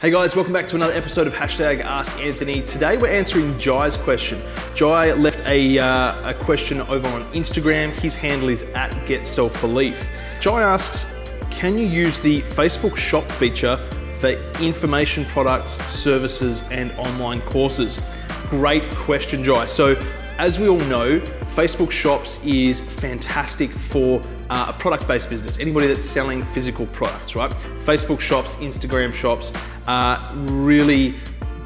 Hey guys, welcome back to another episode of Hashtag Ask Anthony. Today we're answering Jai's question. Jai left a, uh, a question over on Instagram. His handle is at Get Self Belief. Jai asks, can you use the Facebook shop feature for information products, services, and online courses? Great question, Jai. So as we all know, Facebook Shops is fantastic for uh, a product-based business. Anybody that's selling physical products, right? Facebook Shops, Instagram Shops, uh, really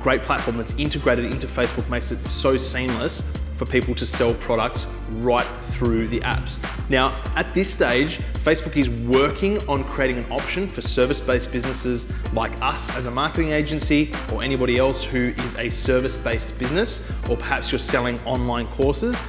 great platform that's integrated into Facebook, makes it so seamless for people to sell products right through the apps. Now, at this stage, Facebook is working on creating an option for service-based businesses like us as a marketing agency or anybody else who is a service-based business, or perhaps you're selling online courses.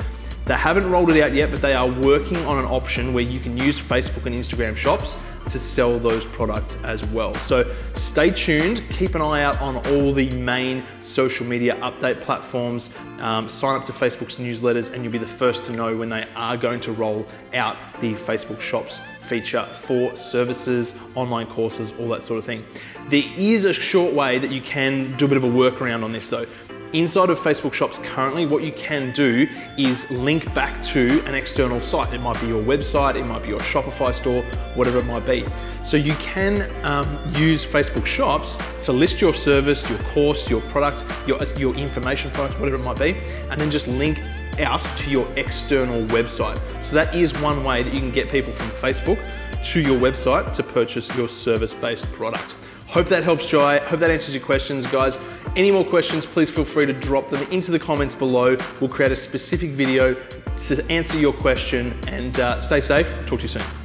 They haven't rolled it out yet, but they are working on an option where you can use Facebook and Instagram shops to sell those products as well. So stay tuned, keep an eye out on all the main social media update platforms, um, sign up to Facebook's newsletters, and you'll be the first to know when they are going to roll out the Facebook Shops feature for services, online courses, all that sort of thing. There is a short way that you can do a bit of a workaround on this though. Inside of Facebook Shops currently, what you can do is link back to an external site. It might be your website, it might be your Shopify store, whatever it might be. So you can um, use Facebook Shops to list your service, your course, your product, your, your information product, whatever it might be, and then just link out to your external website. So that is one way that you can get people from Facebook to your website to purchase your service-based product. Hope that helps, Jai. Hope that answers your questions, guys. Any more questions, please feel free to drop them into the comments below. We'll create a specific video to answer your question and uh, stay safe. Talk to you soon.